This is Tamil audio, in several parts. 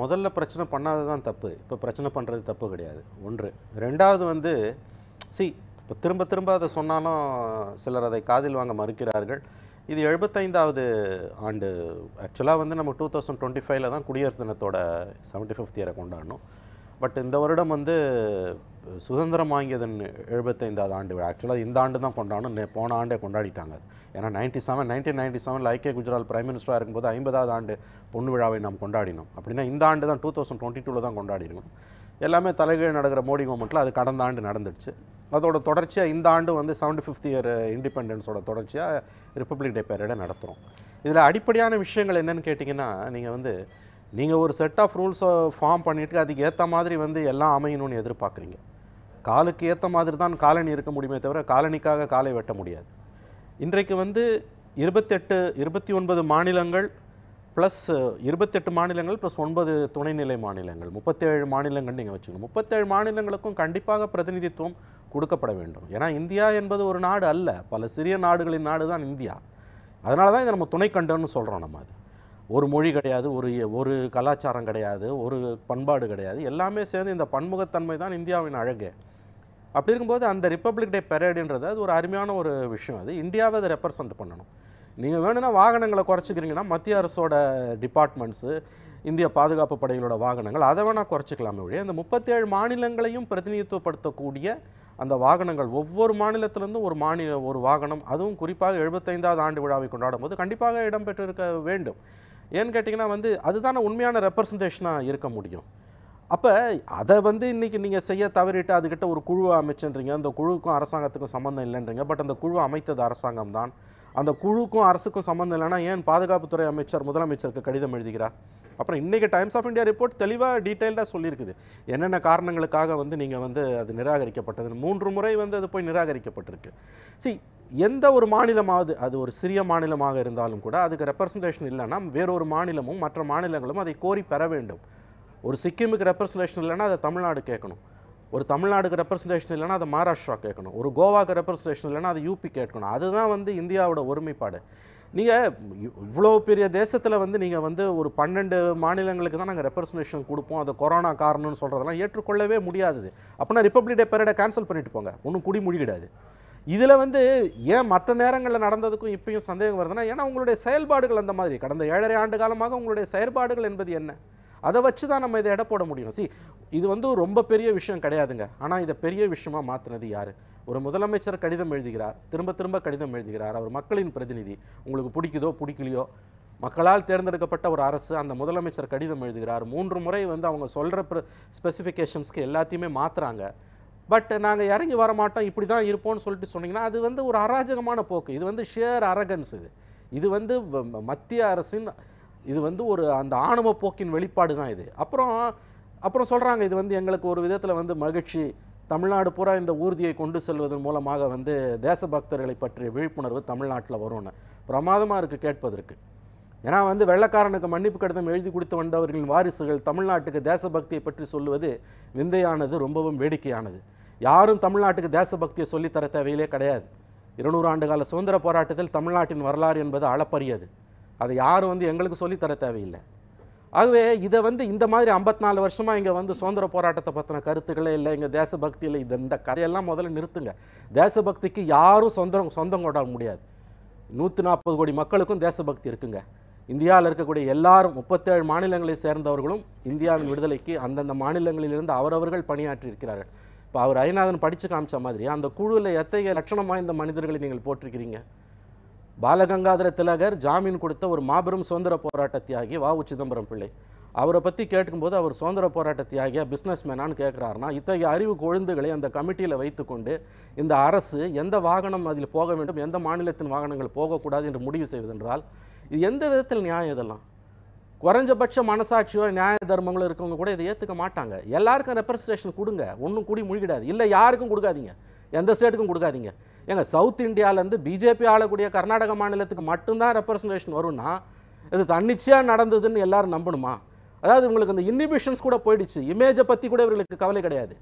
முதல்ல பிரச்சனை பண்ணாதது தான் தப்பு. இப்போ பிரச்சனை பண்ணுறது தப்பு கிடையாது. ஒன்று. ரெண்டாவது வந்து சி இப்போ திரும்ப திரும்ப அதை சொன்னாலும் சிலர் அதை காதில் வாங்க மறுக்கிறார்கள். இது எழுபத்தைந்தாவது ஆண்டு. ஆக்சுவலாக வந்து நம்ம டூ தௌசண்ட் டுவெண்ட்டி ஃபைவ்ல தான் குடியரசு தினத்தோட செவன்ட்டி ஃபிஃப்த் இயரை கொண்டாடணும். பட் இந்த வருடம் வந்து சுதந்திரம் வாங்கியதன் எழுபத்தைந்தாவது ஆண்டு விழா. ஆக்சுவலாக இந்த ஆண்டு தான் கொண்டாடணும். போன ஆண்டே கொண்டாடிட்டாங்க. ஏன்னா நைன்டி செவன் நைன்டீன் நைன்டி செவனில் ஐக்கிய குஜரால் பிரைம் மினிஸ்டராக இருக்கும்போது ஐம்பதாவது ஆண்டு பொண்ணு விழாவை நாம் கொண்டாடினோம். அப்படின்னா இந்த ஆண்டு தான் டூ தௌசண்ட் டுவெண்ட்டி டூவில் தான் கொண்டாடிருக்கோம் எல்லாமே தலைகீழ் நடக்கிற மோடி மூமெண்ட்டில் அது கடந்த ஆண்டு நடந்துடுச்சு. அதோட தொடர்ச்சியாக இந்த ஆண்டு வந்து செவன்டி ஃபிஃப்த் இயர் இண்டிபெண்டன்ஸோட தொடர்ச்சியாக ரிப்பப்ளிக் டே பேரடை நடத்துகிறோம் இதில் அடிப்படையான விஷயங்கள் என்னென்னு கேட்டிங்கன்னா நீங்கள் வந்து நீங்கள் ஒரு செட் ஆஃப் ரூல்ஸை ஃபார்ம் பண்ணிவிட்டு அதுக்கு ஏற்ற மாதிரி வந்து எல்லாம் அமையணும்னு எதிர்பார்க்குறீங்க. காலுக்கு ஏற்ற மாதிரி தான் காலனி இருக்க முடியுமே தவிர காலனிக்காக காலை வெட்ட முடியாது. இன்றைக்கு வந்து இருபத்தெட்டு இருபத்தி ஒன்பது மாநிலங்கள் ப்ளஸ் இருபத்தெட்டு மாநிலங்கள் ப்ளஸ் ஒன்பது துணைநிலை மாநிலங்கள். முப்பத்தேழு மாநிலங்கள் நீங்கள் வச்சுக்கணும். முப்பத்தேழு மாநிலங்களுக்கும் கண்டிப்பாக பிரதிநிதித்துவம் கொடுக்கப்பட வேண்டும். ஏன்னா இந்தியா என்பது ஒரு நாடு அல்ல. பல சிறிய நாடுகளின் நாடு தான் இந்தியா. அதனால தான் இதை நம்ம துணைக்கண்டம்னு சொல்கிறோம் நம்ம அது. ஒரு மொழி கிடையாது ஒரு ஒரு கலாச்சாரம் கிடையாது ஒரு பண்பாடு கிடையாது. எல்லாமே சேர்ந்து இந்த பன்முகத்தன்மை தான் இந்தியாவின் அழகு. அப்படி இருக்கும்போது அந்த ரிப்பப்ளிக் டே பெரேடுன்றது அது ஒரு அருமையான ஒரு விஷயம். அது இந்தியாவை அதை ரெப்ரசன்ட் பண்ணணும். நீங்கள் வேணும்னா வாகனங்களை குறைச்சிக்கிறீங்கன்னா மத்திய அரசோட டிபார்ட்மெண்ட்ஸு இந்திய பாதுகாப்பு படைகளோட வாகனங்கள் அதை வேணால் குறைச்சிக்கலாமே ஒழிய இந்த முப்பத்தேழு மாநிலங்களையும் பிரதிநிதித்துவப்படுத்தக்கூடிய அந்த வாகனங்கள் ஒவ்வொரு மாநிலத்திலிருந்தும் ஒரு மாநில ஒரு வாகனம் அதுவும் குறிப்பாக எழுபத்தைந்தாவது ஆண்டு விழாவை கொண்டாடும் போது கண்டிப்பாக இடம்பெற்றிருக்க வேண்டும். ஏன்னு கேட்டிங்கன்னா வந்து அதுதானே உண்மையான ரெப்ரசன்டேஷனாக இருக்க முடியும். அப்போ அதை வந்து இன்றைக்கி நீங்கள் செய்ய தவறிட்டு அதுக்கிட்ட ஒரு குழுவை அமைச்சுன்றீங்க. அந்த குழுவுக்கும் அரசாங்கத்துக்கும் சம்மந்தம் இல்லைன்றீங்க. பட் அந்த குழு அமைத்தது அரசாங்கம் தான். அந்த குழுக்கும் அரசுக்கும் சம்மந்தம் இல்லைன்னா ஏன் பாதுகாப்புத்துறை அமைச்சர் முதலமைச்சருக்கு கடிதம் எழுதுகிறார்? அப்புறம் இன்றைக்கி டைம்ஸ் ஆஃப் இந்தியா ரிப்போர்ட் தெளிவாக டீட்டெயில்டாக சொல்லியிருக்குது. என்னென்ன காரணங்களுக்காக வந்து நீங்கள் வந்து அது நிராகரிக்கப்பட்டது மூன்று முறை வந்து அது போய் நிராகரிக்கப்பட்டிருக்கு. சி எந்த ஒரு மாநிலமாவது அது ஒரு சிறிய மாநிலமாக இருந்தாலும் கூட அதுக்கு ரெப்ரசன்டேஷன் இல்லைன்னா வேறொரு மாநிலமும் மற்ற மாநிலங்களும் அதை கோரி பெற வேண்டும். ஒரு சிக்கிமுக்கு ரெப்ரசன்டேஷன் இல்லைன்னா அதை தமிழ்நாடு கேட்கணும். ஒரு தமிழ்நாடுக்கு ரெப்ரசன்டேஷன் இல்லைன்னா அதை மகாராஷ்டிரா கேட்கணும். ஒரு கோவாக்கு ரெப்ரசன்டேஷன் இல்லைன்னா அது யூபி கேட்கணும். அதுதான் வந்து இந்தியாவோட ஒருமைப்பாடு. நீங்கள் இவ்வளோ பெரிய தேசத்தில் வந்து நீங்கள் வந்து ஒரு பன்னெண்டு மாநிலங்களுக்கு தான் நாங்கள் ரெப்ரசன்டேஷன் கொடுப்போம். அது கொரோனா காரணம்னு சொல்கிறதெல்லாம் ஏற்றுக்கொள்ளவே முடியாது அப்படின்னா ரிப்பப்ளிக் டே பேரடை கேன்சல் பண்ணிட்டு போங்க. ஒன்றும் குடி முடிக்கிடாது இதில் வந்து ஏன் மற்ற நேரங்களில் நடந்ததுக்கும் இப்பயும் சந்தேகம் வருதுன்னா ஏன்னா உங்களுடைய செயல்பாடுகள் அந்த மாதிரி. கடந்த ஏழரை ஆண்டு காலமாக உங்களுடைய செயல்பாடுகள் என்பது என்ன? அதை வச்சு தான் நம்ம இதை எடை போட முடியும். சி இது வந்து ரொம்ப பெரிய விஷயம் கிடையாதுங்க. ஆனால் இதை பெரிய விஷயமா மாற்றினது யார்? ஒரு முதலமைச்சர் கடிதம் எழுதுகிறார். திரும்ப திரும்ப கடிதம் எழுதுகிறார். அவர் மக்களின் பிரதிநிதி. உங்களுக்கு பிடிக்குதோ பிடிக்கலையோ மக்களால் தேர்ந்தெடுக்கப்பட்ட ஒரு அரசு அந்த முதலமைச்சர் கடிதம் எழுதுகிறார். மூன்று முறை வந்து அவங்க சொல்கிற ஸ்பெசிஃபிகேஷன்ஸ்க்கு எல்லாத்தையுமே மாற்றுறாங்க பட் நாங்கள் இறங்கி வர மாட்டோம் இப்படி தான் இருப்போம்னு சொல்லிட்டு சொன்னீங்கன்னா அது வந்து ஒரு அராஜகமான போக்கு. இது வந்து ஷேர் அரகன்ஸ் இது. இது வந்து வ- மத்திய அரசின் இது வந்து ஒரு அந்த ஆணவ போக்கின் வெளிப்பாடு தான் இது. அப்புறம் அப்புறம் சொல்கிறாங்க இது வந்து எங்களுக்கு ஒரு விதத்தில் வந்து மகிழ்ச்சி. தமிழ்நாடு பூரா இந்த ஊர்தியை கொண்டு செல்வதன் மூலமாக வந்து தேசபக்தர்களை பற்றிய விழிப்புணர்வு தமிழ்நாட்டில் வரும்னு. பிரமாதமாக இருக்குது கேட்பதற்கு. ஏன்னா வந்து வெள்ளக்காரனுக்கு மன்னிப்பு கடிதம் எழுதி கொடுத்து வந்தவர்களின் வாரிசுகள் தமிழ்நாட்டுக்கு தேசபக்தியை பற்றி சொல்லுவது விந்தையானது ரொம்பவும் வேடிக்கையானது. யாரும் தமிழ்நாட்டுக்கு தேசபக்தியை சொல்லித்தர தேவையிலே கிடையாது. இருநூறு ஆண்டு கால சுதந்திர போராட்டத்தில் தமிழ்நாட்டின் வரலாறு என்பது அளப்பரியது. அதை யாரும் வந்து எங்களுக்கு சொல்லித்தர தேவையில்லை. ஆகவே இதை வந்து இந்த மாதிரி 54 நாலு வருஷமாக இங்கே வந்து சுதந்திர போராட்டத்தை பற்றின கருத்துக்களே இல்லை இங்கே தேசபக்தி இல்லை. இது இந்த கதையெல்லாம் முதல்ல நிறுத்துங்க. தேசபக்திக்கு யாரும் சொந்தம் சொந்தம் கொண்டாட முடியாது. நூற்றி நாற்பது கோடி மக்களுக்கும் தேசபக்தி இருக்குங்க. இந்தியாவில் இருக்கக்கூடிய எல்லாரும் முப்பத்தேழு மாநிலங்களை சேர்ந்தவர்களும் இந்தியாவின் விடுதலைக்கு அந்தந்த மாநிலங்களிலிருந்து அவரவர்கள் பணியாற்றி இருக்கிறார்கள். இப்போ அவர் ஐநாதன் படித்து காமிச்ச மாதிரி அந்த குழுவில் எத்தகைய லட்சணம் வாய்ந்த மனிதர்களை நீங்கள் போட்டிருக்கிறீங்க பாலகங்காதர திலகர் ஜாமீன் கொடுத்த ஒரு மாபெரும் சுதந்திர போராட்ட தியாகி வ உ சிதம்பரம் பிள்ளை. அவரை பற்றி கேட்கும்போது அவர் சுதந்திர போராட்ட தியாகியா பிஸ்னஸ் மேனான்னு கேட்குறாருன்னா இத்தகைய அறிவு கொழுந்துகளை அந்த கமிட்டியில் வைத்துக்கொண்டு இந்த அரசு எந்த வாகனம் அதில் போக வேண்டும் எந்த மாநிலத்தின் வாகனங்கள் போகக்கூடாது என்று முடிவு செய்வதென்றால் இது எந்த விதத்தில் நியாயம் இதெல்லாம்? குறைஞ்சபட்ச மனசாட்சியோ நியாய தர்மங்களோ இருக்கவங்க கூட இதை ஏற்றுக்க மாட்டாங்க. எல்லாருக்கும் ரெப்ரஸன்டேஷன் கொடுங்க. ஒன்றும் கூடி முழுகிடாது. இல்லை யாருக்கும் கொடுக்காதீங்க. எந்த ஸ்டேட்டுக்கும் கொடுக்காதீங்க. ஏங்க சவுத் இந்தியாவிலேருந்து பிஜேபி ஆளக்கூடிய கர்நாடக மாநிலத்துக்கு மட்டும்தான் ரெப்ரஸன்டேஷன் வரும்னா இது தன்னிச்சையாக நடந்ததுன்னு எல்லாரும் நம்பணுமா? அதாவது உங்களுக்கு அந்த இன்ஹிபிஷன்ஸ் கூட போயிடுச்சு. இமேஜை பற்றி கூட இவர்களுக்கு கவலை கிடையாது.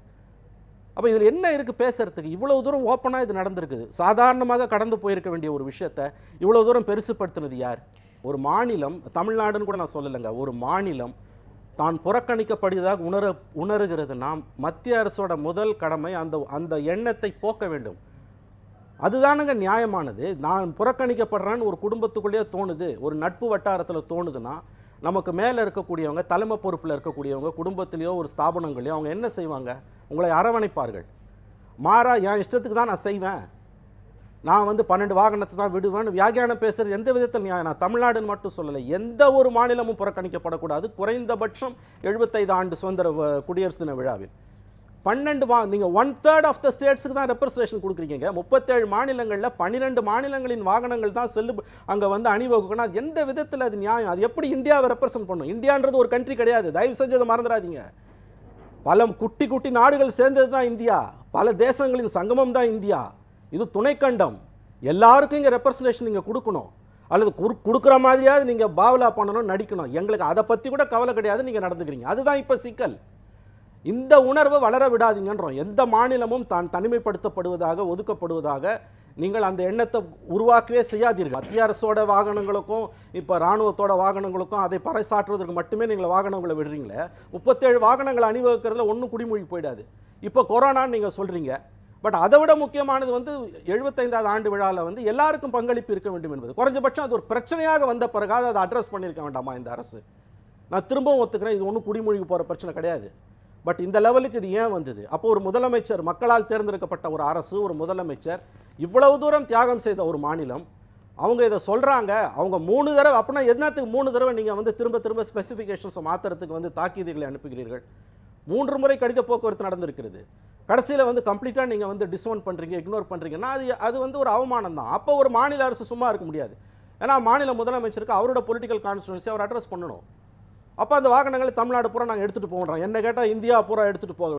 அப்போ இதில் என்ன இருக்குது பேசுகிறதுக்கு இவ்வளோ தூரம் ஓப்பனாக இது நடந்திருக்குது. சாதாரணமாக கடந்து போயிருக்க வேண்டிய ஒரு விஷயத்த இவ்வளோ தூரம் பெருசுப்படுத்தினது யார்? ஒரு மாநிலம் தமிழ்நாடுன்னு கூட நான் சொல்லலைங்க. ஒரு மாநிலம் தான் புறக்கணிக்கப்படுவதாக உணர உணர்கிறது நாம் மத்திய அரசோட முதல் கடமை அந்த அந்த எண்ணத்தை போக்க வேண்டும். அதுதானுங்க நியாயமானது. நான் புறக்கணிக்கப்படுறேன்னு ஒரு குடும்பத்துக்குள்ளேயே தோணுது ஒரு நட்பு வட்டாரத்தில் தோணுதுன்னா நமக்கு மேலே இருக்கக்கூடியவங்க தலைமை பொறுப்பில் இருக்கக்கூடியவங்க குடும்பத்திலேயோ ஒரு ஸ்தாபனங்களையோ அவங்க என்ன செய்வாங்க? உங்களை அரவணைப்பார்கள். மாறா என் இஷ்டத்துக்கு தான் நான் செய்வேன். நான் வந்து பன்னெண்டு வாகனத்தை தான் விடுவேன் வியாகியானம் பேசுகிறது எந்த விதத்தில் நியாயம் நான் தமிழ்நாடுன்னு மட்டும் சொல்லலை. எந்த ஒரு மாநிலமும் புறக்கணிக்கப்படக்கூடாது. குறைந்தபட்சம் எழுபத்தைந்து ஆண்டு சுதந்திர குடியரசு தின விழாவில். பன்னெண்டு மா நீங்கள் ஒன் தேர்ட் ஆஃப் த ஸ்டேட்ஸுக்கு தான் ரெப்ரசன்டேஷன் கொடுக்குறீங்க. முப்பத்தேழு மாநிலங்களில் பன்னிரெண்டு மாநிலங்களின் வாகனங்கள் தான் செல்லு அங்கே வந்து அணிவகுக்கணும் அது எந்த விதத்தில் அது நியாயம்? அது எப்படி இந்தியாவை ரெப்ரசன்ட் பண்ணும்? இந்தியான்றது ஒரு கண்ட்ரி கிடையாது. தயவு செஞ்சு அதை மறந்துடாதீங்க. பல குட்டி குட்டி நாடுகள் சேர்ந்தது தான் இந்தியா. பல தேசங்களின் சங்கமம் தான் இந்தியா. இது துணைக்கண்டம். எல்லாருக்கும் இங்கே ரெப்ரசன்டேஷன் நீங்கள் கொடுக்கணும். அல்லது குறு- கொடுக்குற மாதிரியாவது நீங்கள் பாவலா பண்ணணும் நடிக்கணும். எங்களுக்கு அதை பற்றி கூட கவலை கிடையாது நீங்கள் நடந்துக்கிறீங்க. அதுதான் இப்போ சிக்கல். இந்த உணர்வை வளர விடாதீங்கன்றோம். எந்த மாநிலமும் தான் தனிமைப்படுத்தப்படுவதாக ஒதுக்கப்படுவதாக நீங்கள் அந்த எண்ணத்தை உருவாக்கவே செய்யாதீர்கள். மத்திய அரசோட வாகனங்களுக்கும் இப்போ ராணுவத்தோட வாகனங்களுக்கும் அதை பறைசாற்றுவதற்கு மட்டுமே நீங்கள் வாகனங்களை விடுறீங்களே. முப்பத்தேழு வாகனங்களை அணிவகுக்கிறதுல ஒன்றும் குடிமொழி போயிடாது. இப்போ கொரோனான்னு நீங்கள் சொல்கிறீங்க பட் அதை விட முக்கியமானது வந்து எழுபத்தைந்தாவது ஆண்டு விழாவில் வந்து எல்லாருக்கும் பங்களிப்பு இருக்க வேண்டும் என்பது. குறைஞ்சபட்சம் அது ஒரு பிரச்சனையாக வந்த பிறகாவது அதை அட்ரஸ் பண்ணியிருக்க வேண்டாமா இந்த அரசு? நான் திரும்பவும் ஒத்துக்கிறேன் இது ஒன்றும் குடிமொழிக்கு போகிற பிரச்சனை கிடையாது. பட் இந்த லெவலுக்கு இது ஏன் வந்தது? அப்போ ஒரு முதலமைச்சர் மக்களால் தேர்ந்தெடுக்கப்பட்ட ஒரு அரசு ஒரு முதலமைச்சர் இவ்வளவு தூரம் தியாகம் செய்த ஒரு மாநிலம் அவங்க இதை சொல்கிறாங்க அவங்க மூணு தடவை அப்படின்னா என்னத்துக்கு மூணு தடவை நீங்கள் வந்து திரும்ப திரும்ப ஸ்பெசிஃபிகேஷன்ஸை மாற்றுறதுக்கு வந்து தாக்கீதுகளை அனுப்புகிறீர்கள்? மூன்று முறை கடித போக்குவரத்து நடந்திருக்கிறது. கடைசியில் வந்து கம்ப்ளீட்டாக நீங்கள் வந்து டிஸ்ஓன் பண்ணுறீங்க இக்னோர் பண்ணுறீங்கன்னா அது அது வந்து ஒரு அவமானம் தான். அப்போ ஒரு மாநில அரசு சும்மா இருக்க முடியாது. ஏன்னா மாநில முதலமைச்சருக்கு அவரோட பொலிட்டிக்கல் கான்ஸ்டுவன்சி அவர் அட்ரஸ் பண்ணணும். அப்போ அந்த வாகனங்களை தமிழ்நாடு பூரா நாங்கள் எடுத்துகிட்டு போகிறோம் என்ன கேட்டால் இந்தியா பூரா எடுத்துகிட்டு போக